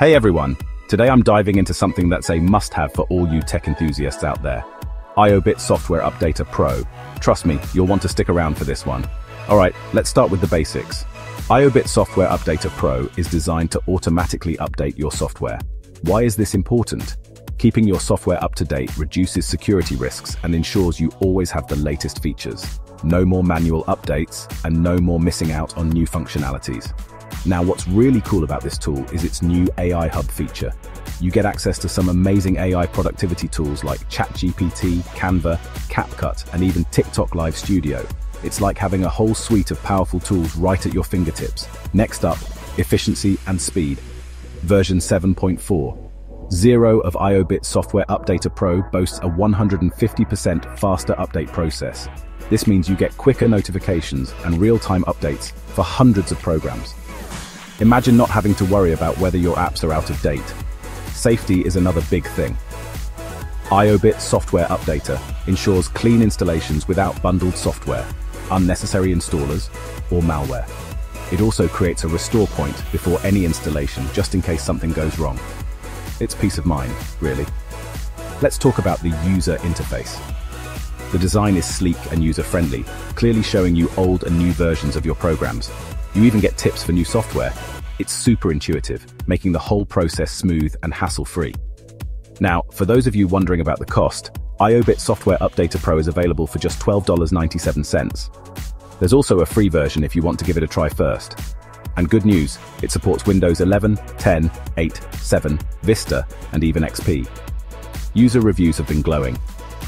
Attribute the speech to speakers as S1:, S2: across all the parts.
S1: Hey everyone, today I'm diving into something that's a must-have for all you tech enthusiasts out there. IOBIT Software Updater Pro. Trust me, you'll want to stick around for this one. Alright, let's start with the basics. IOBIT Software Updater Pro is designed to automatically update your software. Why is this important? Keeping your software up to date reduces security risks and ensures you always have the latest features. No more manual updates and no more missing out on new functionalities. Now what's really cool about this tool is its new AI Hub feature. You get access to some amazing AI productivity tools like ChatGPT, Canva, CapCut, and even TikTok Live Studio. It's like having a whole suite of powerful tools right at your fingertips. Next up, efficiency and speed. Version 7.4. Zero of IOBIT Software Updater Pro boasts a 150% faster update process. This means you get quicker notifications and real-time updates for hundreds of programs. Imagine not having to worry about whether your apps are out of date. Safety is another big thing. IOBIT Software Updater ensures clean installations without bundled software, unnecessary installers, or malware. It also creates a restore point before any installation just in case something goes wrong. It's peace of mind, really. Let's talk about the user interface. The design is sleek and user-friendly, clearly showing you old and new versions of your programs, you even get tips for new software. It's super intuitive, making the whole process smooth and hassle-free. Now, for those of you wondering about the cost, IOBIT Software Updater Pro is available for just $12.97. There's also a free version if you want to give it a try first. And good news, it supports Windows 11, 10, 8, 7, Vista, and even XP. User reviews have been glowing.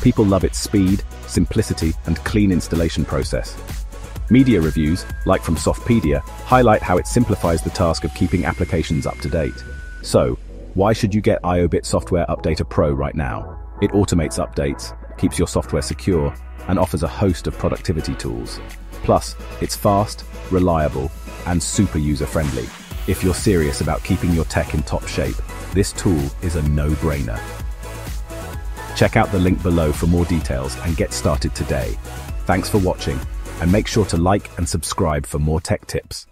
S1: People love its speed, simplicity, and clean installation process. Media reviews, like from Softpedia, highlight how it simplifies the task of keeping applications up to date. So, why should you get IOBIT Software Updater Pro right now? It automates updates, keeps your software secure, and offers a host of productivity tools. Plus, it's fast, reliable, and super user-friendly. If you're serious about keeping your tech in top shape, this tool is a no-brainer. Check out the link below for more details and get started today. Thanks for watching and make sure to like and subscribe for more tech tips.